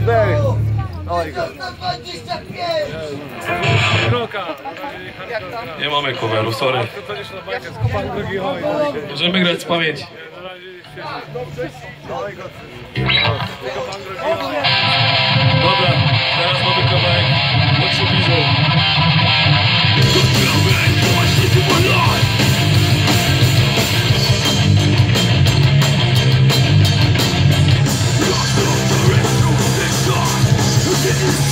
Dubek! Oj. Nie mamy coverów, sorry. Możemy grać z pamięci.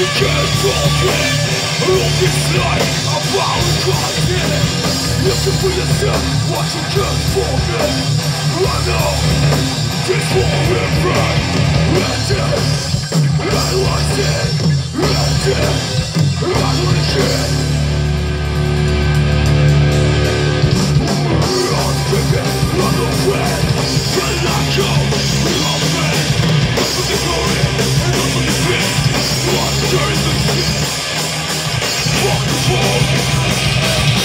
All this life about Looking for yourself What you can forget I know This forever What the Fuck